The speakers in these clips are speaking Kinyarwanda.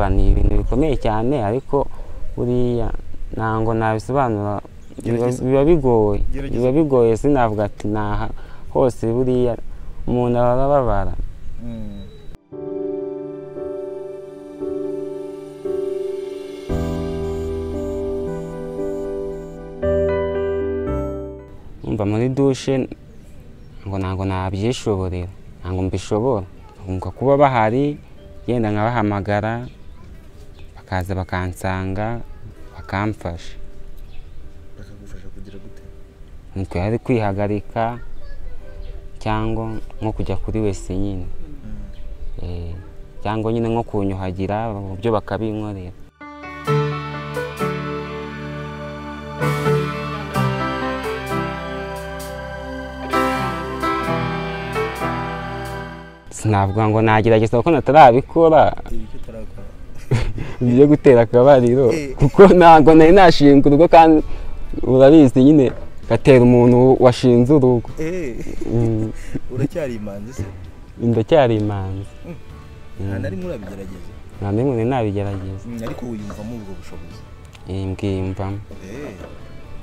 numva ni ibintu bikomeye cyane ariko buriya ntabwo nabisobanura. Biba- bigoye. Biba bigoye sinavuga ati naha hose buriya umuntu aba ababara numva muri dushe ngo ntabwo nabyishoborera. Ntabwo mbishobora. Kuba bahari yenda nkabahamagara. Bakaza bakansanga bakamfasha. Bakagufasha kugira gute? Nitwe hari kwihagarika cyangwa nko kujya kuri wese nyine. Eh, cyangwa nyine nko kunyuhagira byo bakabinkorera. Sinavuga ngo nagerageza kuko natarabikora. Byo gutera akabariro. Eh. kuko ntabwo nari nashinga urugo kandi urabizi nyine gatera umuntu washinze urugo. Eh, Mm, uracyari imanzi se? Ndacyari imanzi nta na rimwe urabigerageza nta n'imwe nari nabigerageza Mm, ariko wiyumvamo ubwo bushobozi. Eh, mbwiyumvamo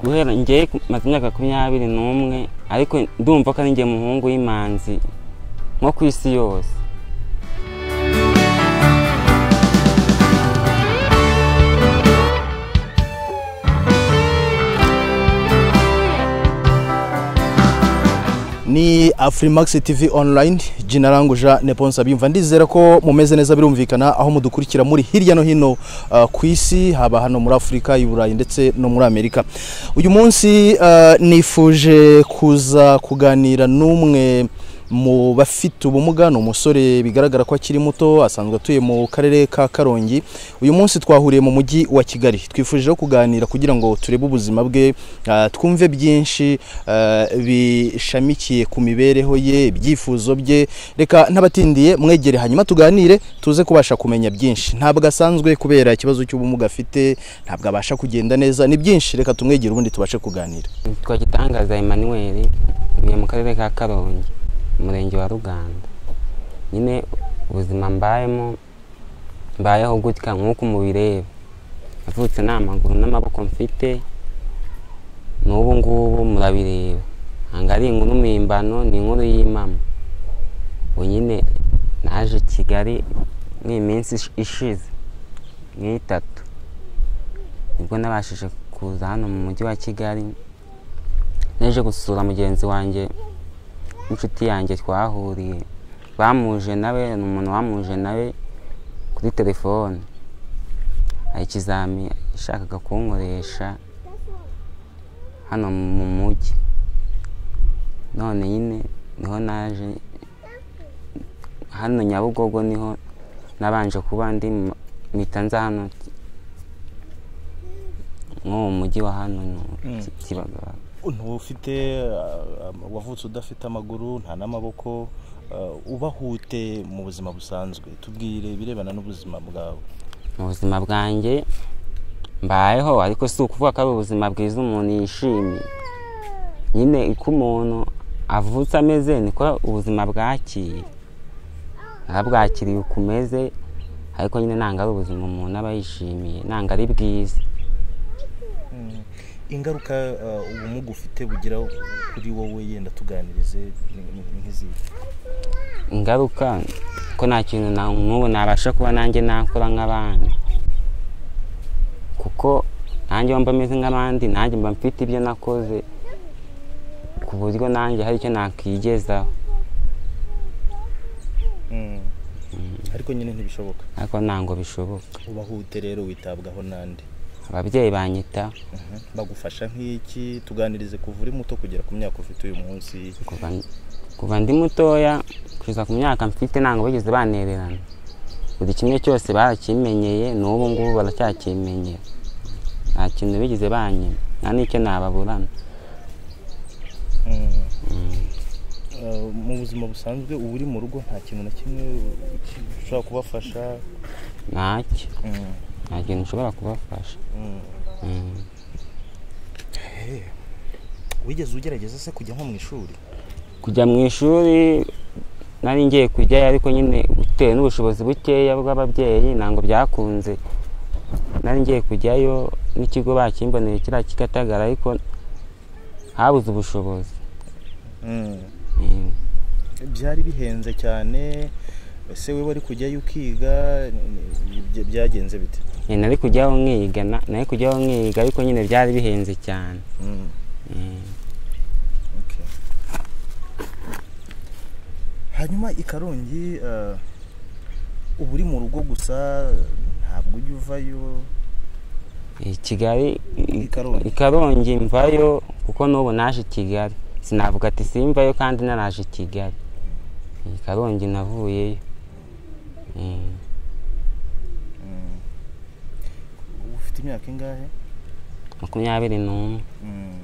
guhera njyewe maze imyaka makumyabiri n'umwe ariko ndumva ko ari njye muhungu w'imanzi nko ku isi yose. Ni afurimax tv online. Jina langu jean neponsa byumva ndizera ko mumeze neza birumvikana aho mudukurikira muri hirya no hino uh, ku isi haba hano muri afurika i burayi ndetse no muri amerika. Uyu munsi uh, nifuje kuza kuganira n'umwe mu bafite ubumuga ni umusore bigaragara ko akiri muto asanzwe atuye mu karere ka karongi. Uyu munsi twahuriye mu mujyi wa kigali. Twifuje kuganira kugira ngo turebe ubuzima bwe ah, twumve byinshi ah, bishamikiye ku mibereho ye ibyifuzo bye. Reka ntabatindiye mwegere hanyuma tuganire tuze kubasha kumenya byinshi. Ntabwo asanzwe kubera ikibazo cy'ubumuga afite ntabwo abasha kugenda neza. Ni byinshi reka tumwegere ubundi tubashe kuganira. Twa gitangaza emmanuel mu karere ka karongi. Umurenge wa ruganda. Nyine ubuzima mbayemo mbayeho gutya nk'uko mubireba. Navutse nta maguru n'amaboko mfite n'ubu ngubu murabireba. Ntabwo ari inkuru mpimbano ni inkuru y'imama. Ubu nyine naje kigali nk'iyi minsi ish- ishize nk'itatu. Nibwo nabashije kuza hano mu mujyi wa kigali naje gusura mugenzi wanjye n'inshuti yanjye twahuriye. Bamuje nawe ni umuntu wamuje nawe kuri telefone. Hari ikizami yashakaga kunkoresha hano mu mujyi. None nyine ni ho naje hano nyabugogo ni ho nabanje kuba ndi mpita nza hano. Mu mujyi wa hano Mm. Ki- Kibagabaga. Ufite wavutse udafite amaguru nta n'amaboko ubahute mu buzima busanzwe? Tubwire ibirebana n'ubuzima bwawe. Mu buzima bwanjye mbayeho ariko si ukuvuga ko ari ubuzima bwiza umuntu yishimiye. Nyine uko umuntu avutse ameze niko ubuzima bwakiriye. Narabwakiriye uko umeze ariko nyine ntabwo ari ubuzima umuntu aba yishimiye ntabwo ari bwiza. Ingaruka ubumuga ufite bugira kuri wowe yenda tuganirize nk'izihe? Ingaruka ko nta kintu na- n'ubu nabasha kuba nanjye nakora nk'abandi. Kuko nanjye mba meze nk'abandi nanjye mba mfite ibyo nakoze ku buryo nanjye hari icyo nakwigezaho. Ariko nyine ntibishoboka. Ariko ntabwo bishoboka. Ubahute rero witabwaho n'andi. Ababyeyi banyitaho bagufasha nk'iki? Tuganirize kuva uri muto kugera ku myaka ufite uyu munsi. Kuva ndi mutoya kugeza ku myaka mfite ntabwo bigeze banererana. Buri kimwe cyose barakimenyeye n'ubu ngubu baracyakimenyera nta kintu bigeze banyima. Nta n'icyo nababurana. Eh, mu buzima busanzwe uba uri mu rugo nta kintu na kimwe ushobora kubafasha? Ntacyo nta kintu ushobora kubafasha mm. Mm. wigeze ugerageza se kujya nko mu ishuri kujya mu ishuri nari ngiye kujyayo ariko nyine bitewe n'ubushobozi bukeya bw'ababyeyi ntabwo byakunze nari ngiye kujyayo n'ikigo bakimboneye kiriya kigatagara ariko habuze ubushobozi Mm. Eh, byari bihenze cyane ese we wari kujyayo ukiga byagenze bite eh, nari kujyaho nkiga na- nari kujyaho nkiga ariko nyine byari bihenze cyane. Mm. Eh, hanyuma i karongi eh, uba uri mu rugo gusa ntabwo ujya uvayo? I kigali i- I Karongi. i karongi mvayo kuko n'ubu naje i kigali. Sinavuga ati simvayo kandi naraje i kigali. I karongi navuyeyo. Ufite imyaka ingahe makumyabiri n'umwe. Mm.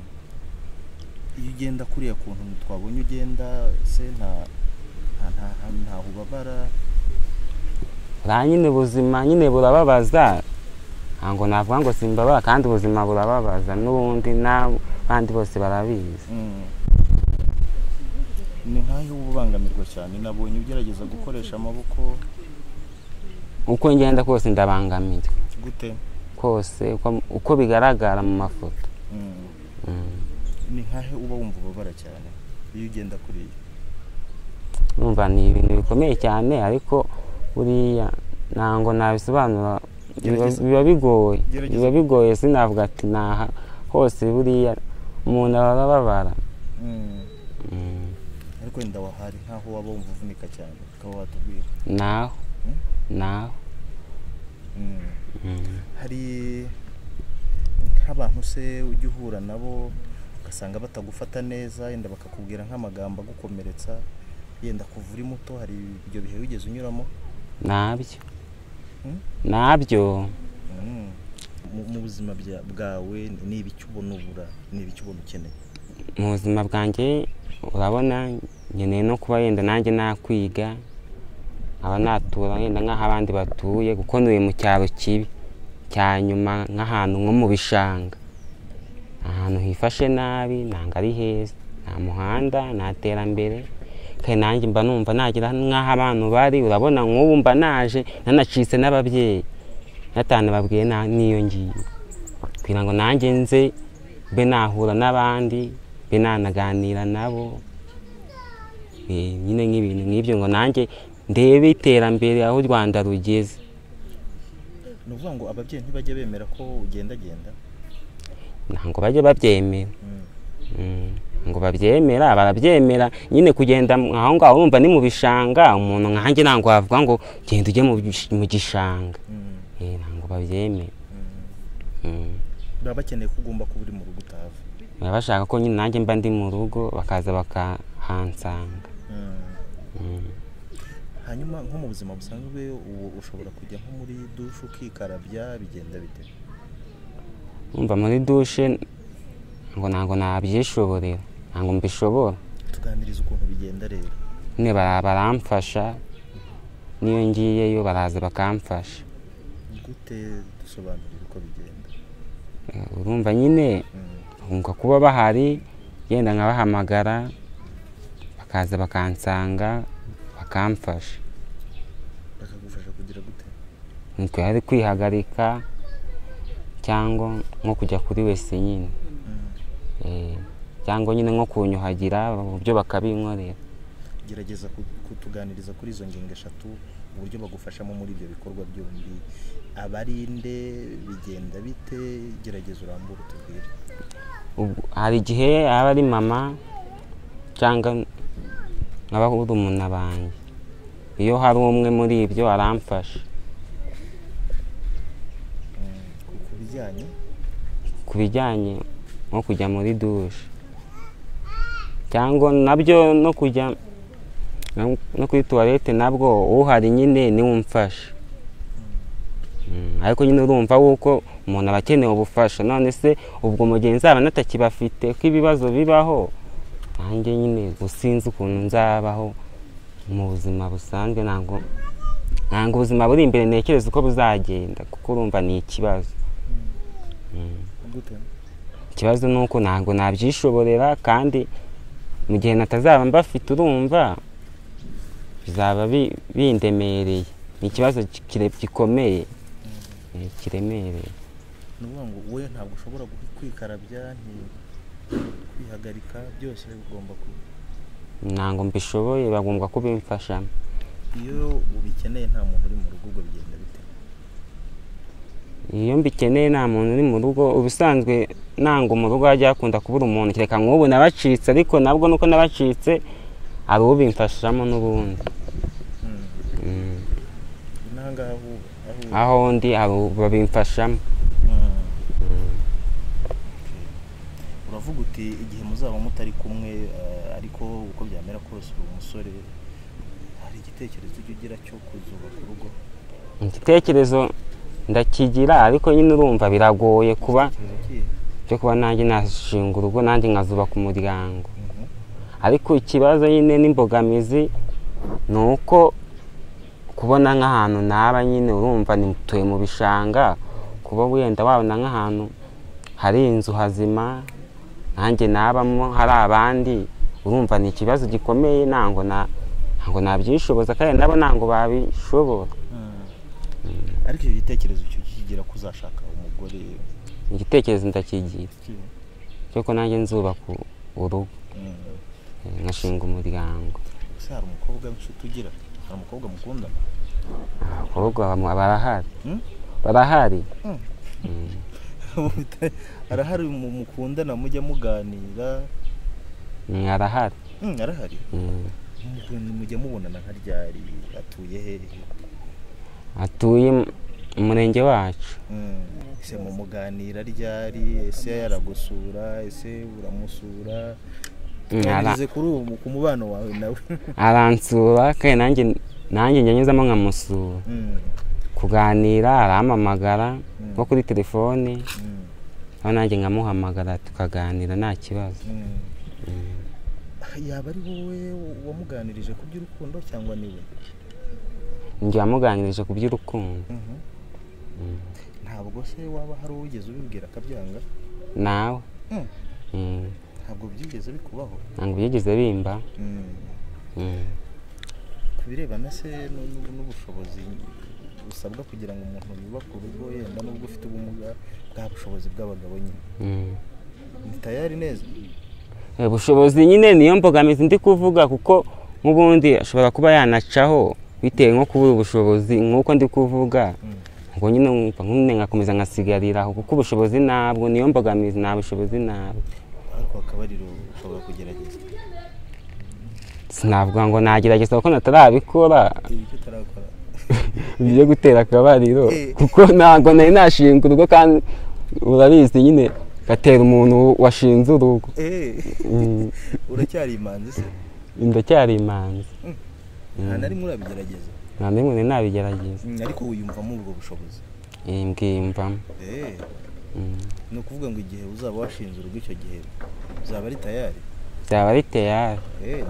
iyo ugenda kuriya kuntu twabonye ugenda se nta nta nta ntaho ubabara buriya nyine ubuzima nyine burababaza. Ntabwo navuga ngo simbabara kandi ubuzima burababaza. N'ubundi n'abandi bose barabizi. Mm. ni nkaho uba ubangamirwa cyane. Nabonye ugerageza gukoresha amaboko. Uko ngenda kose ndabangamirwa. Gute? Kose uko- bigaragara mu mafoto. Mm. Ni nkaho uba wumva ubabara cyane iyo ugenda kuriya numva ni ibintu bikomeye cyane ariko buriya ntabwo nabisobanura. Biba- bigoye. Biba bigoye sinavuga ati naha hose buriya umuntu aba ababara. Mm. Mm. ariko wenda wahari nkaho waba wumva uvunika cyane ukaba watubwira. Naho. Naho. Hari nk'abantu se ujya uhura nabo ugasanga batagufata neza yenda bakakubwira nk'amagambo agukomeretsa yenda kuva uri muto hari ibyo bihe wigeze unyuramo na byo Mm? na byo Mm. Mu- buzima bwawe ni ibiki ubona ubura ni ibiki ubona ukeneye mu buzima bwanjye urabona nkeneye no kuba yenda nanjye nakwiga nkaba natura yenda nk'aho batuye kuko ntuye mu cyaro kibi. Cya nyuma nk'ahantu nko mu bishanga. Ahantu hifashe nabi ntabwo ari heza. Nta muhanda nta terambere. Kandi nanjye mba numva nagira nk'aho abantu bari urabona nk'ubu mba naje nanacitse n'ababyeyi. Natanu babwiye n'iyo ngiyo. Kugira ngo nanjye nze mbe nahura n'abandi mbe nanaganira nabo. Nyine nk'ibintu nk'ibyo ngo nanjye ndebe iterambere aho u rwanda rugeze. Ni ukuvuga ngo ababyeyi ntibajya bemera ko ugendagenda? Ntabwo bajya babyemera. Mm. Mm, ngo babyemera barabyemera. Nyine kugenda aho ngaho urumva ni mu bishanga umuntu nkanjye ntabwo wavuga ngo genda ujye mu gishanga. Mm. Eh, ntabwo babyemera. Baba bakeneye ko ugomba kuba uri mu rugo utahava. Baba bashaka ko nyine nanjye mba ndi mu rugo bakaza bakahansanga. Hanyuma nko mu buzima busanzwe ubu ushobora kujya nko muri dushe ukikarabya bigenda bite? Umva muri dushe ngo ntabwo nabyishoborera ntabwo mbishobora tuganiriza ukuntu bigenda rero. Baramfasha n'iyo ngiyeyo baraza bakamfasha. Gute dusobanurira uko bigenda? Eh, urumva nyine Mm. bunga kuba bahari yenda nkabahamagara bakaza bakansanga bakamfasha bakagufasha kugira gute? Nitwe hari kwihagarika cyangwa nko kujya kuri wese nyine. Mm. Eh, cyangwa nyine nko kunyuhagira uburyo bakabinkorera. Gerageza ku- kutuganiriza kuri izo ngingo eshatu uburyo bagufashamo muri ibyo bikorwa byombi. Abarinde bigenda bite? Gerageza urambure utubwire hari igihe aba ari mama cyangwa nk'abahurumuna banjye iyo hari umwe muri ibyo aramfasha. Ku- bijyanye nko kujya muri dushe cyangwa na byo no kujya no- kuri tuwarete nabwo uhari nyine ni we umfasha ariko nyine urumva wuko umuntu aba akeneye ubufasha none se ubwo mu gihe nzaba natakibafite ko ibibazo bibaho nanjye nyine gusinzi ukuntu nzabaho mu buzima busanzwe ntabwo ntabwo ubuzima buri imbere ntekereza uko buzagenda kuko urumva ni ikibazo. Mm. ikibazo ni uko ntabwo nabyishoborera kandi mu gihe natazaba mbafite urumva bizaba bi- bindemereye. Ni ikibazo gikomeye. Eh, kiremereye. Ni ukuvuga ngo wowe ntabwo ushobora kwikarabya kwihagarika byose ugomba ku ntabwo mbishoboye bagomba kubimfashamo iyo ubikeneye nta muntu uri mu rugo ubwo bigenda bite? Iyo mbikeneye nta muntu uri mu rugo ubusanzwe ntabwo mu rugo hajya hakunda kubura umuntu. Kereka nk'ubu nabacitse ariko nabwo nuko nabacitse hari ubimfashamo n'ubundi. Mm. n'ahangaha aho ndi babimfashamo uravuga uti igihe muzaba mutari kumwe eh, ariko uko byamera kose uri umusore hari igitekerezo ujya ugira cyo kuzubaka urugo igitekerezo ndakigira ariko nyine urumva biragoye kuba cyo kuba nanjye nashinga urugo nanjye nkazubaka umuryango Mhm. ariko ikibazo nyine n'imbogamizi ni uko kubona nk'ahantu naba nyine urumva nituye mu bishanga kuba wenda wabona nk'ahantu hari inzu hazima nanjye nabamo hari abandi urumva ni ikibazo gikomeye ntabwo na ntabwo nabyishoboza kandi nabo ntabwo babishobora Mm. ariko icyo gitekerezo cyo kigira ko uzashaka umugore? Igitekerezo ndakigira. Cy'uko nanjye nzubaka urugo. Mm. eh, nkashinga umuryango. Ese hari umukobwa w'inshuti ugira? Hari umukobwa mukundana abakobwa barahari. Hmm? barahari? Hmm. Arahari mu- mukundana mujya muganira. Mm, arahari. Mm, arahari. Mm. Mu- mujya mubonana nka ryari? Atuye hehe atuye mu murenge wacu. Ese mu muganira ryari? Ese yaragusura? Ese uramusura twageze kuri ubu ku mubano wawe nawe. Aransura kandi nanjye nanjye njya nyuzamo nkamusura. Kuganira arampamagara Mm. nko kuri telefone Mm. aho nanjye nkamuhamagara tukaganira nta kibazo. Mm. Yaba ari wowe wamuganirije ku by'urukundo cyangwa ni we? Njye wamuganirije ku by'urukundo Mhm. Mm. ntabwo se waba hari uwigeze ubibwira akabyanga? Nawe. Ntabwo byigeze bikubaho? Ntabwo byigeze bimba. Ku birebana se nu- nu- n'ubushobozi busabwa kugira ngo umuntu yubake urugo yenda nubwo ufite ubumuga bwa bushobozi bw'abagabo nyine. Mm. ni tayari neza. Eh, ubushobozi nyine niyo mbogamizi ndi kuvuga kuko nk'ubundi ashobora kuba yanacaho bitewe nko kubura ubushobozi. Nk'uko ndi kuvuga Mm. ngo nyine nkumva nyine ngakomeza nkasigarira aho kuko ubushobozi ntabwo niyo mbogamizi nta bushobozi ntabwo ariko akabariro ushobora kugerageza. Sinavuga ngo nagerageza kuko natarabikora byo gutera akabariro Eh. kuko ntabwo nari nashinga urugo kandi urabizi nyine gatera umuntu washinze urugo. Eh, Mm. uracyari imanzi se? Ndacyari imanzi nta na rimwe urabigerageza nta n'imwe nari nabigerageza Mm, ariko wiyumvamo ubwo bushobozi. Eh, mbwiyumvamo Mm. ni ukuvuga ngo igihe uzaba washinze urugo icyo gihe uzaba ari tayari? Byaba ari teyari Eh,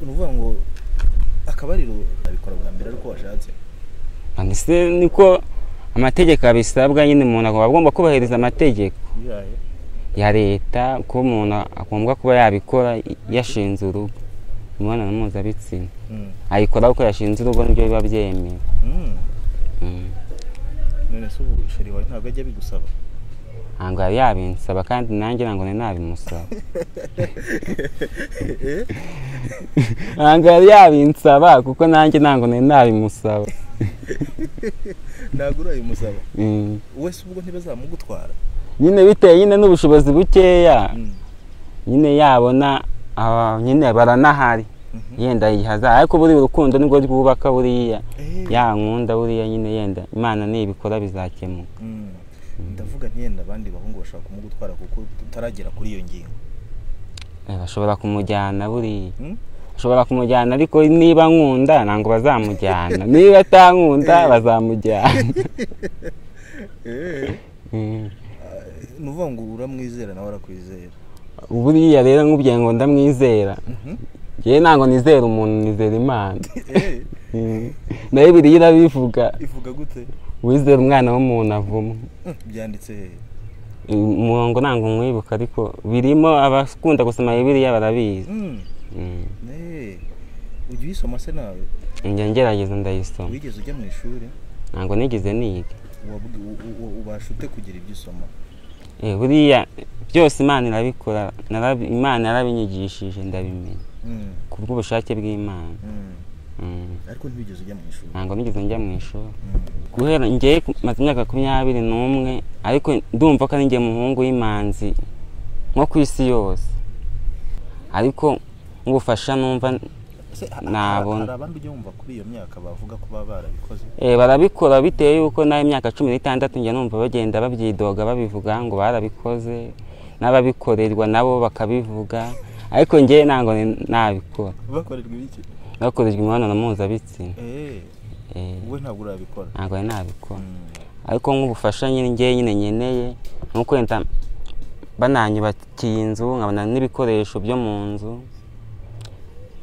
ni ukuvuga ngo akabariro urabikora bwa mbere ariko washatse? Ndetse niko amategeko abisabwa nyine umuntu agomba agomba kubahiriza amategeko ya leta ko umuntu agomba kuba yabikora yashinze urugo imibonano mpuzabitsina Mm. ayikora kuko yashinze urugo ni byo biba byemewe Mm. Mm. none se ubu sheri wawe ntabwo ajya bigusaba ntabwo yari yabinsaba kandi nanjye ntabwo nari nabimusaba Eh? ntabwo yari yabinsaba kuko nanjye ntabwo nari nabimusaba ntabwo urayimusaba Mm. wese ubwo ntibazamugutwara nyine bitewe nyine n'ubushobozi bukeya. Mm. nyine yabona aba- nyine baranahari. Mhm. yenda yihaza ariko buriya urukundo ni bwo rwubaka buriya. Eh. ya nkunda buriya nyine yenda. Imana nibikora bizakemuka. Mm. ndavuga ntiyenda abandi bahungu bashobora kumugutwara kuko tutaragera kuri iyo ngingo. Eh, bashobora kumujyana buriya. Bashobora kumujyana ariko niba nkunda ntabwo bazamujyana. Niba atankunda bazamujyana. Eh. Mm. ni ukuvuga ngo uramwizera nawe arakwizera. Buriya rero nkubwiye ngo ndamwizera. Mhm. yewe ntabwo nizera umuntu nizera imana. Eh, na yo biriya irabivuga. Ivuga gute? Wizera umwana w'umuntu avuma. Mm, byanditse. Umurongo ntabwo mwibuka ariko birimo abakunda gusoma bibiliya barabizi. Mm. Eh, ujya uyisoma se nawe njya ngerageza ndayisoma. wigeze ujya mu ishuri? Ntabwo nigeze niga. Ubasha ute kugira ibyo usoma? Eh, buriya byose imana irabikora imana yarabinyigishije ndabimenya. Mm, ku bw'ubushake bw'imana. Mm. Mm. ariko ntiwigeze ujya mu ishuri. Ntabwo nigeze njya mu ishuri. Mm. guhera ngewe maze imyaka makumyabiri n'umwe ariko ndumva ko ari njye muhungu w'imanzi nko ku isi yose. Ariko nk'ubufasha numva Nabona. hari abandi ujya wumva kuri iyo myaka bavuga ko baba barabikoze? Eh, barabikora bitewe yuko nawe imyaka cumi n'itandatu njya numva bagenda babyidoga babivuga ngo barabikoze n'ababikorerwa nabo bakabivuga. Ariko ngewe ntabwo nabikora. Bakorerwa ibiki? Bakorejwe imibonano mpuzabitsina. Eh, eh, wowe ntabwo urabikora ntabwo nabikora. Mm. ariko nk'ubufasha nyine ngewe nyine nkeneye ni uko wenda bananyubakiye inzu nkabona n'ibikoresho byo mu nzu.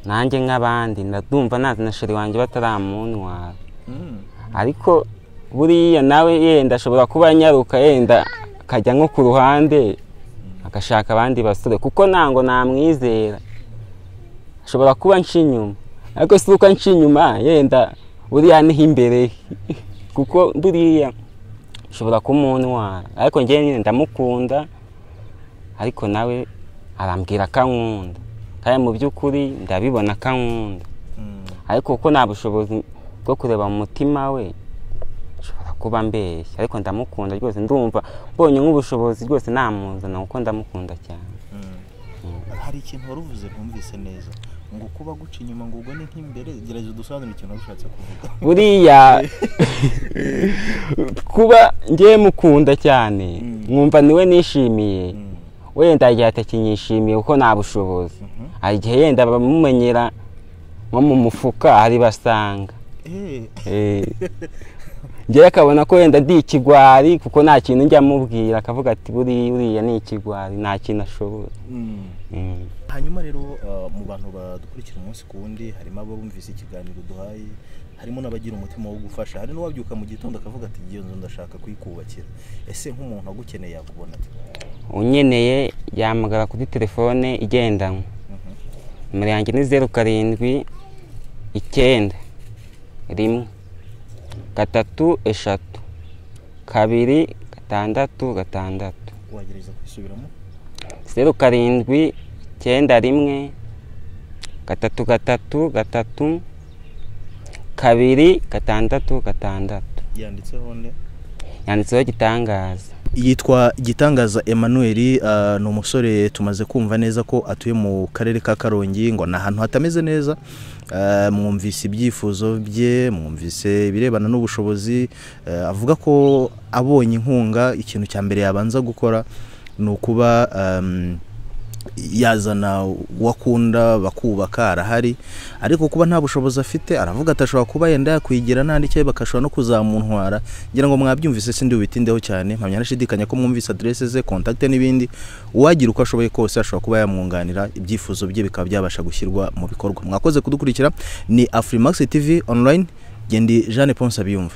Nanjye nk'abandi ndumva nazi na sheri wanjye bataramuntwara Mm. ariko buriya nawe yenda ashobora kuba anyaruka yenda akajya nko ku ruhande agashaka abandi basore kuko ntabwo namwizera. Ashobora kuba inyuma. Ariko si uko inyuma yenda buriya ni ho imbere. Kuko buriya ushobora kumuntwara ariko nyine ndamukunda ariko nawe arambwira ko ankunda. Kandi mu by'ukuri ndabibona ko ankunda Mm. ariko kuko nta bushobozi bwo kureba mu mutima we nshobora kuba mbeshya ariko ndamukunda rwose ndumva mbonye nk'ubushobozi rwose namuzana kuko ndamukunda cyane Mm. hari ikintu wari uvuze ntumvise neza ngo kuba guca inyuma ngo ubwo ni nk'imbere gerageza udusobanurire ikintu wari ushatse kuvuga buriya kuba ngewe mukunda cyane Mm. mwumva ni we nishimiye. Wenda igihe atakinyishimiye kuko nta bushobozi Mhm. hari igihe yenda bamumenyera nko mu mufuka hari basanga njyewe akabona ko wenda ndi ikigwari kuko nta kintu njya amubwira akavuga ati buriya uriya ni ikigwari nta kintu ashoboye Mm. Mm. hanyuma rero uh, mu bantu badukurikira umunsi ku wundi harimo abo bumvise ikiganiro duhaye harimo n'abagira umutima wo gufasha. Hari n'uwabyuka mu gitondo akavuga ati iyo nzu ndashaka kuyikubakira ese nk'umuntu agukeneye yakubona ati unyeneye yamagara kuri telefone igendanwa. Mhm. nimero yanjye ni zeru karindwi icyenda rimwe gatatu eshatu kabiri gatandatu gatandatu. Wagerageza kwisubiramo? Zeru karindwi icyenda rimwe gatatu gatatu gatatu kabiri gatandatu gatandatu. Yanditseho nde? Yanditseho gitangaza. Yitwa gitangaza emmanuel uh, ni umusore tumaze kumva neza ko atuye mu karere ka karongi ngo ni ahantu hatameze neza. Uh, mwumvise ibyifuzo bye mwumvise ibirebana n'ubushobozi uh, avuga ko abonye inkunga ikintu cya mbere yabanza gukora ni ukuba um, yazana uwo akunda bakubaka arahari. Ariko kuba nta bushobozi afite aravuga ati ashobora kuba yenda yakwigira n'andi cyangwa bagashobora no kuzamuntwara. Ngira ngo mwabyumvise sindi bubitindeho cyane. Mpamya nashidikanya ko mwumvise aderese ze kontakite n'ibindi. Uwagira uko ashoboye kose ashobora kuba yamwunganira ibyifuzo bye bikaba byabasha gushyirwa mu bikorwa. Mwakoze kudukurikira ni afurimax tv online. Gendi jeanne ponce abiyumva